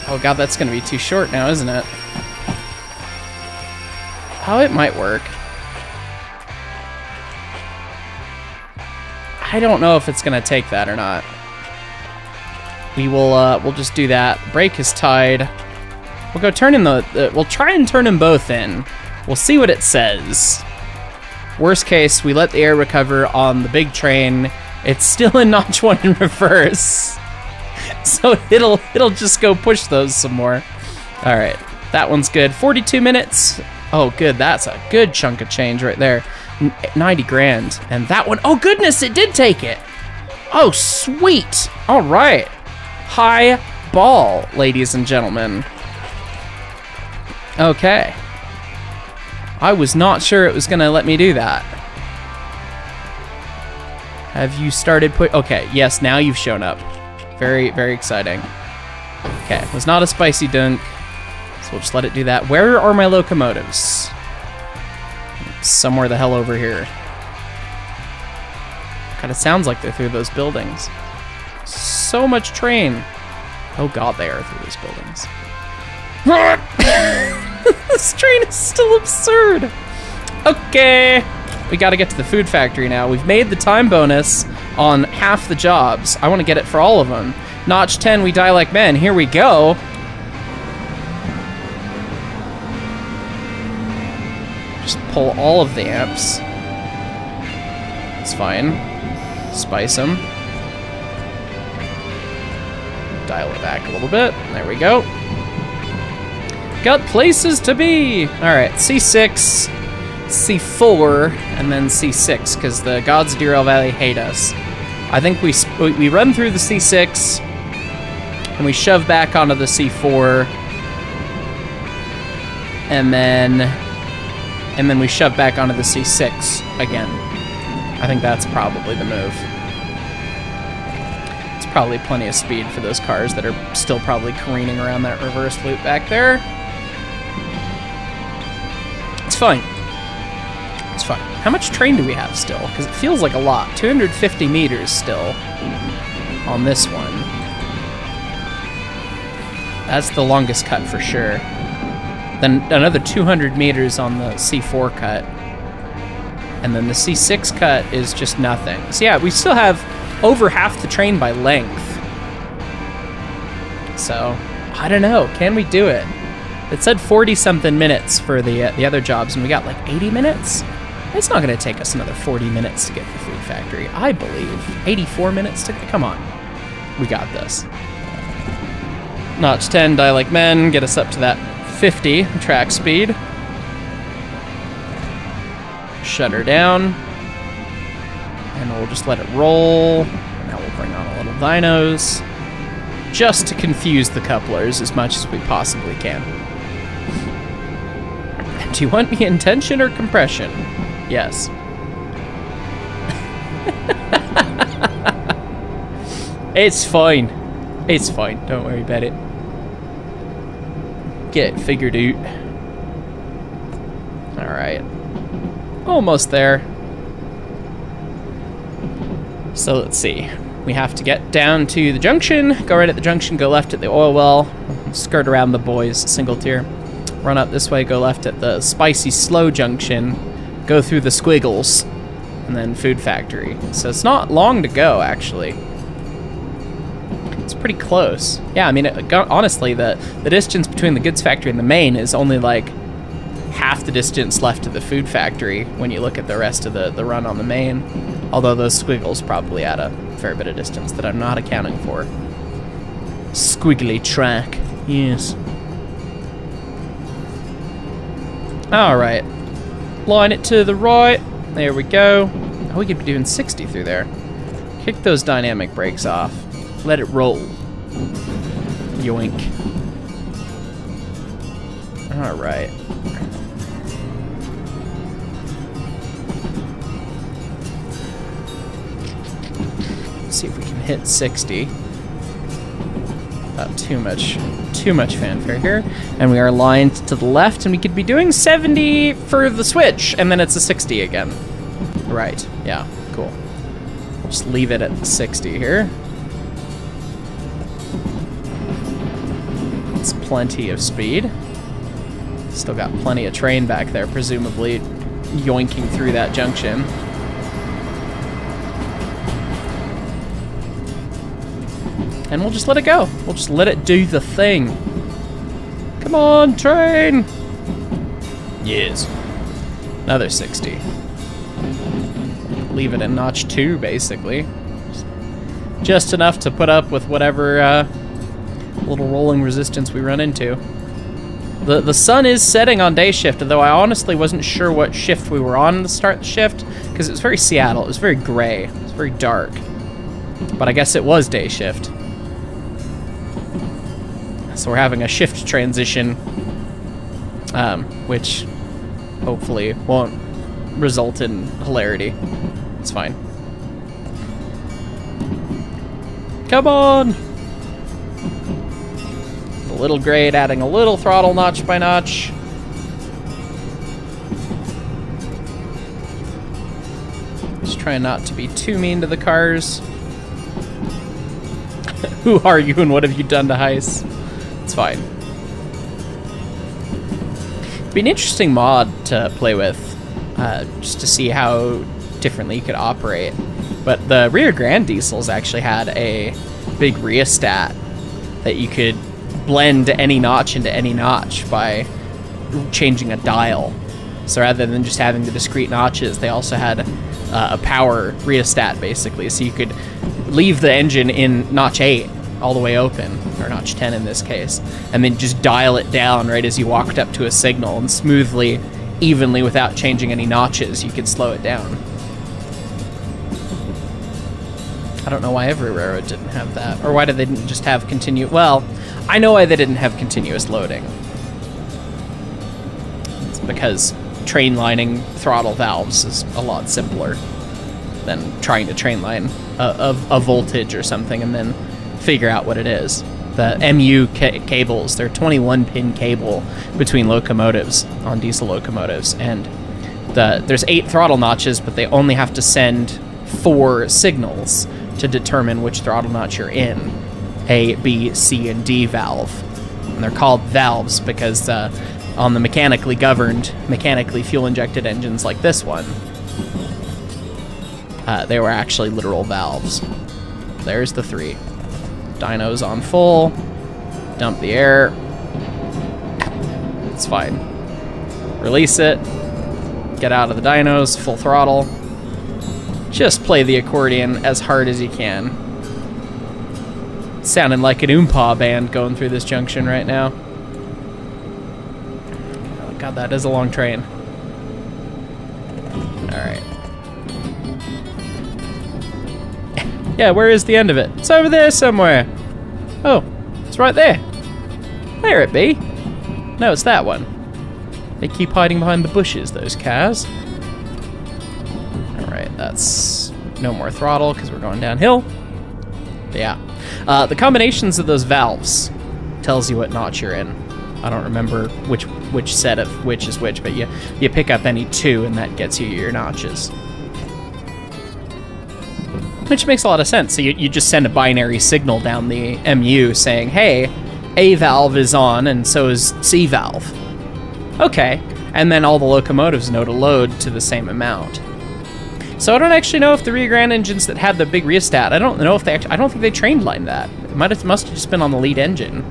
Oh god, that's gonna be too short now, isn't it? Oh, it might work. I don't know if it's gonna take that or not. We will, uh, we'll just do that. Break is tied. We'll go turn in the, the, we'll try and turn them both in. We'll see what it says. Worst case, we let the air recover on the big train. It's still in *laughs* notch one in reverse. *laughs* So it'll, it'll just go push those some more. All right, that one's good. 42 minutes. Oh, good, that's a good chunk of change right there. 90 grand. And that one, oh goodness, it did take it. Oh, sweet. All right. High ball, ladies and gentlemen. Okay. I was not sure it was going to let me do that. Have you started put? Okay, yes, now you've shown up. Very, very exciting. Okay, was not a spicy dunk, we'll just let it do that. Where are my locomotives? Somewhere the hell over here. Kind of sounds like they're through those buildings. So much train. Oh god, they are through those buildings. *laughs* this train is still absurd. Okay. We gotta get to the food factory now. We've made the time bonus on half the jobs. I want to get it for all of them. Notch 10, we die like men. Here we go. Pull all of the amps. It's fine. Spice them. Dial it back a little bit. There we go. Got places to be. All right, C6, C4, and then C6, because the gods of Derail Valley hate us. I think we we run through the C6, and we shove back onto the C4, and then and then we shove back onto the C6 again. I think that's probably the move. It's probably plenty of speed for those cars that are still probably careening around that reverse loop back there. It's fine. It's fine. How much train do we have still? Because it feels like a lot. 250 meters still on this one. That's the longest cut for sure. Then another 200 meters on the C4 cut. And then the C6 cut is just nothing. So yeah, we still have over half the train by length. So, I don't know. Can we do it? It said 40 something minutes for the uh, the other jobs, and we got like 80 minutes. It's not going to take us another 40 minutes to get the food factory, I believe. 84 minutes to come on. We got this. Notch 10, die like men, get us up to that 50 track speed. Shut her down. And we'll just let it roll. Now we'll bring on a little dynos. Just to confuse the couplers as much as we possibly can. *laughs* Do you want me in tension or compression? Yes. *laughs* it's fine. It's fine. Don't worry about it. Get it figured out. Alright. Almost there. So let's see. We have to get down to the junction, go right at the junction, go left at the oil well, skirt around the boys, single tier run up this way, go left at the Spicy Slow Junction, go through the Squiggles, and then Food Factory. So it's not long to go, actually. It's pretty close. Yeah, I mean, it, honestly, the, the distance between the goods factory and the main is only like half the distance left to the food factory when you look at the rest of the, the run on the main. Although those squiggles probably add a fair bit of distance that I'm not accounting for. Squiggly track, yes. Alright. Line it to the right. There we go. Oh, we could be doing 60 through there. Kick those dynamic brakes off. Let it roll. Yoink. Alright. See if we can hit 60. Not too much, too much fanfare here. And we are lined to the left, and we could be doing 70 for the switch, and then it's a 60 again. Right, yeah, cool. Just leave it at 60 here. Plenty of speed. Still got plenty of train back there, presumably yoinking through that junction. And we'll just let it go. We'll just let it do the thing. Come on, train! Yes. Another 60. Leave it in notch 2, basically. Just enough to put up with whatever uh, little rolling resistance we run into. The, the sun is setting on day shift, though I honestly wasn't sure what shift we were on to start the shift, because it was very Seattle. It was very gray. It was very dark. But I guess it was day shift. So we're having a shift transition, um, which hopefully won't result in hilarity. It's fine. Come on! Little grade, adding a little throttle notch by notch. Just trying not to be too mean to the cars. *laughs* Who are you and what have you done to Hyce? It's fine. Be an interesting mod to play with, uh, just to see how differently you could operate. But the Rio Grande diesels actually had a big rheostat that you could blend any notch into any notch by changing a dial. So rather than just having the discrete notches, they also had uh, a power rheostat basically. So you could leave the engine in notch 8 all the way open, or notch 10 in this case, and then just dial it down right as you walked up to a signal and smoothly, evenly without changing any notches, you could slow it down. I don't know why every railroad didn't have that. Or why did they didn't just have continue... Well, I know why they didn't have continuous loading. It's because train lining throttle valves is a lot simpler than trying to train line a, a, a voltage or something and then figure out what it is. The MU ca cables, they're 21 pin cable between locomotives on diesel locomotives, and the there's eight throttle notches, but they only have to send four signals to determine which throttle notch you're in. A, B, C, and D valve. And they're called valves because uh, on the mechanically governed, mechanically fuel injected engines like this one, uh, they were actually literal valves. There's the three. Dyno's on full. Dump the air. It's fine. Release it. Get out of the dynos, full throttle. Just play the accordion as hard as you can. Sounding like an oompa band going through this junction right now. Oh god, that is a long train. Alright. *laughs* yeah, where is the end of it? It's over there somewhere. Oh, it's right there. There it be. No, it's that one. They keep hiding behind the bushes, those cars. Alright, that's no more throttle because we're going downhill. Yeah. Uh, the combinations of those valves tells you what notch you're in. I don't remember which which set of which is which, but you, you pick up any two and that gets you your notches. Which makes a lot of sense. So you, you just send a binary signal down the MU saying, hey, A valve is on and so is C valve. Okay. And then all the locomotives know to load to the same amount. So I don't actually know if the Rio Grande engines that had the big rheostat, I don't know if they actually, I don't think they trained line that. It might have, must have just been on the lead engine.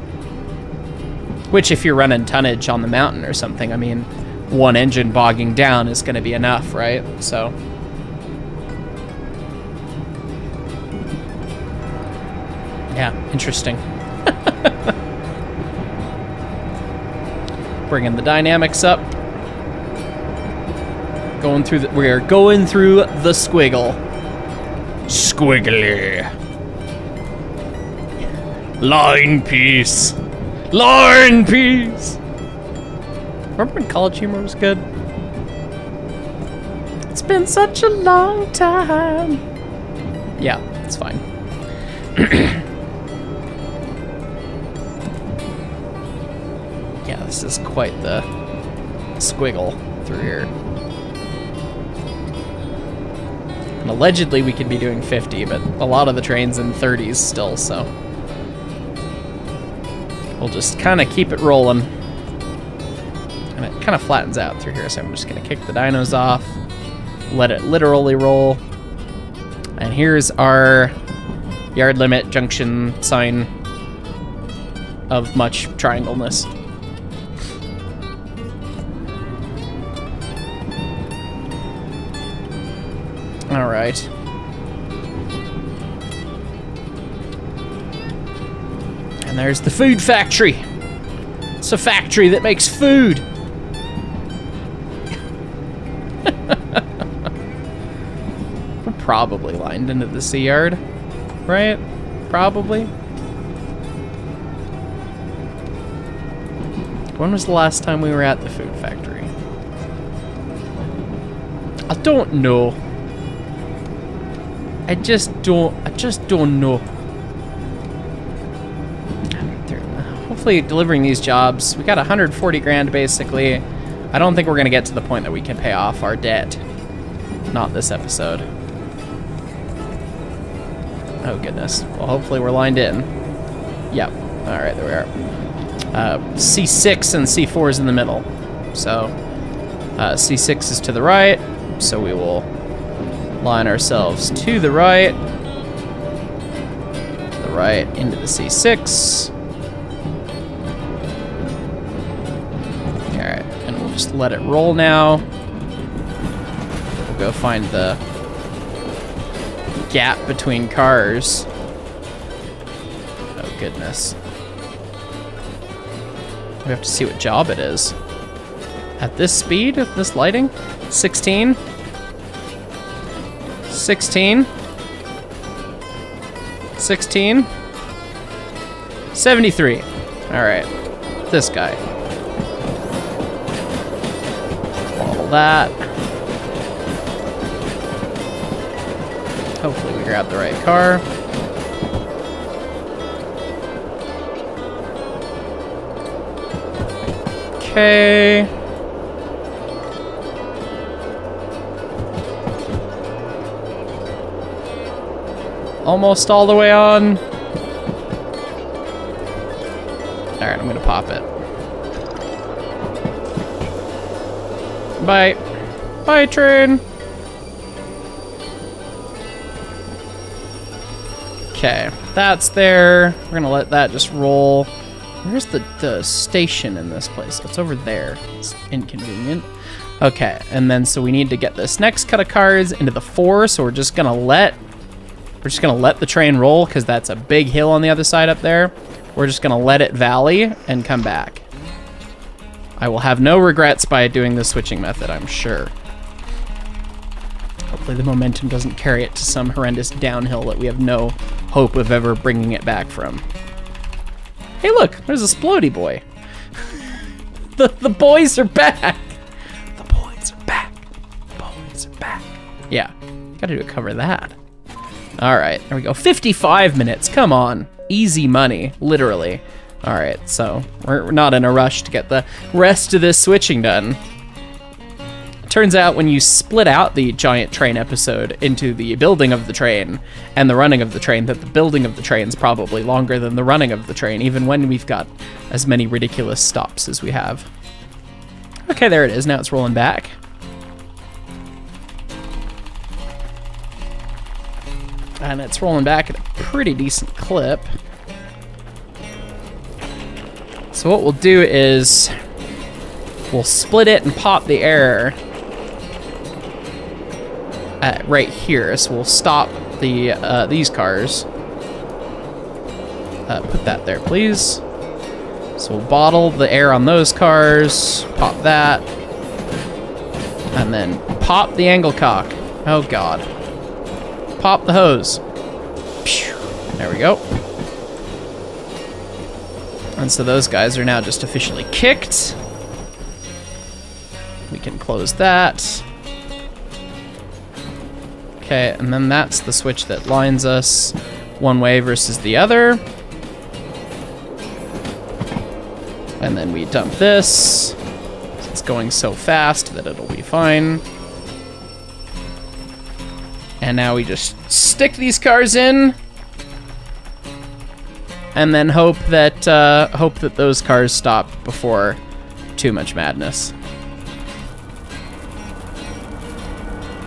Which if you're running tonnage on the mountain or something, I mean, one engine bogging down is going to be enough, right? So... Yeah, interesting. *laughs* Bringing the dynamics up. Going through the, we are going through the squiggle. Squiggly. Line piece. Line piece. Remember when College Humor was good? It's been such a long time. Yeah, it's fine. *clears throat* yeah, this is quite the squiggle through here. And allegedly we could be doing 50, but a lot of the train's in 30s still, so. we'll just kind of keep it rolling. And it kind of flattens out through here, so I'm just going to kick the dynos off, let it literally roll. And here's our yard limit junction sign of much triangleness. All right. And there's the food factory. It's a factory that makes food. *laughs* We're probably lined into the sea yard, right? Probably. When was the last time we were at the food factory? I don't know. I just don't. I just don't know. Hopefully, delivering these jobs, we got 140 grand basically. I don't think we're gonna get to the point that we can pay off our debt. Not this episode. Oh goodness. Well, hopefully we're lined in. Yep. All right, there we are. Uh, C6 and C4 is in the middle. So uh, C6 is to the right, so we will line ourselves to the right, the right into the C6. Alright, and we'll just let it roll now. We'll go find the gap between cars. Oh goodness. We have to see what job it is. At this speed, this lighting? 16? 16? 16? 73. Alright. This guy. All that. Hopefully we grab the right car. Okay. Almost all the way on. Alright, I'm gonna pop it. Bye. Bye, train. Okay, that's there. We're gonna let that just roll. Where's the, the station in this place? It's over there. It's inconvenient. Okay, and then so we need to get this next cut of cars into the four, so we're just gonna let we're just gonna let the train roll because that's a big hill on the other side up there. We're just gonna let it valley and come back. I will have no regrets by doing the switching method, I'm sure. Hopefully the momentum doesn't carry it to some horrendous downhill that we have no hope of ever bringing it back from. Hey, look, there's a Splody boy. *laughs* the, the boys are back. The boys are back. The boys are back. Yeah, gotta do a cover of that. All right, there we go. 55 minutes, come on. Easy money, literally. All right, so we're not in a rush to get the rest of this switching done. Turns out when you split out the giant train episode into the building of the train and the running of the train, that the building of the train is probably longer than the running of the train, even when we've got as many ridiculous stops as we have. Okay, there it is. Now it's rolling back. And it's rolling back at a pretty decent clip. So what we'll do is we'll split it and pop the air at right here. So we'll stop the uh, these cars. Uh, put that there, please. So we'll bottle the air on those cars, pop that, and then pop the angle cock. Oh god. Pop the hose. There we go. And so those guys are now just officially kicked. We can close that. Okay, and then that's the switch that lines us one way versus the other. And then we dump this. It's going so fast that it'll be fine. And now we just stick these cars in. and then hope that uh, hope that those cars stop before too much madness.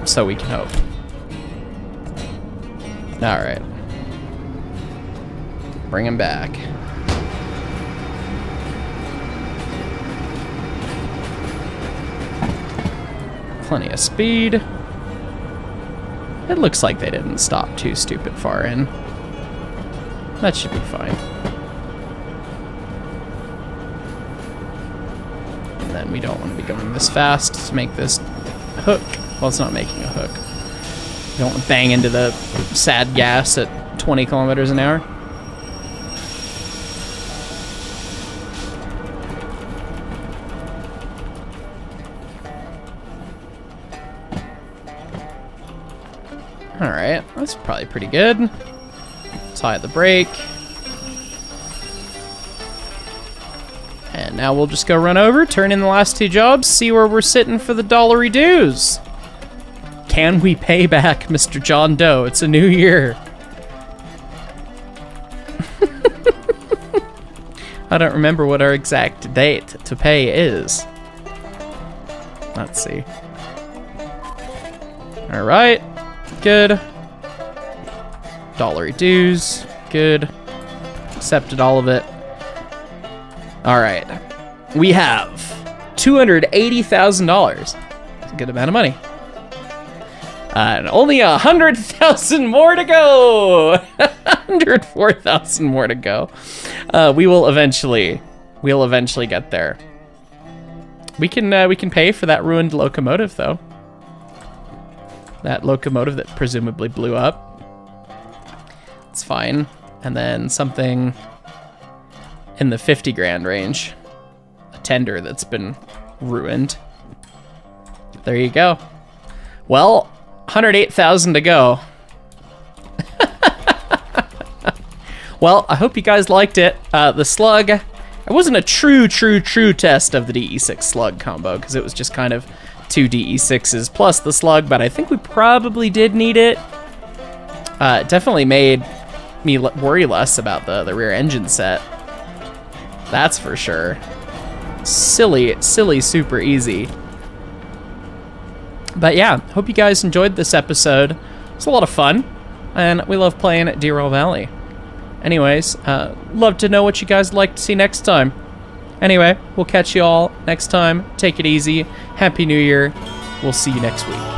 So we can hope. All right. Bring him back. Plenty of speed. It looks like they didn't stop too stupid far in. That should be fine. And then we don't want to be going this fast to make this hook. Well, it's not making a hook. You don't bang into the sad gas at 20 kilometers an hour. That's probably pretty good. Tie at the brake. And now we'll just go run over, turn in the last two jobs, see where we're sitting for the dollary dues. Can we pay back Mr. John Doe? It's a new year. *laughs* I don't remember what our exact date to pay is. Let's see. All right, good. Dollary dues, good. Accepted all of it. All right, we have $280,000. It's a good amount of money. Uh, and only a hundred thousand more to go. *laughs* Hundred four thousand more to go. Uh, we will eventually, we'll eventually get there. We can uh, we can pay for that ruined locomotive though. That locomotive that presumably blew up. It's fine. And then something in the 50 grand range. A tender that's been ruined. There you go. Well, 108,000 to go. *laughs* well, I hope you guys liked it. Uh, the slug, it wasn't a true, true, true test of the DE6 slug combo because it was just kind of two DE6s plus the slug, but I think we probably did need it. Uh, it definitely made me worry less about the, the rear engine set. That's for sure. Silly, silly, super easy. But yeah, hope you guys enjoyed this episode. It's a lot of fun, and we love playing at Derail Valley. Anyways, uh, love to know what you guys like to see next time. Anyway, we'll catch you all next time. Take it easy. Happy New Year. We'll see you next week.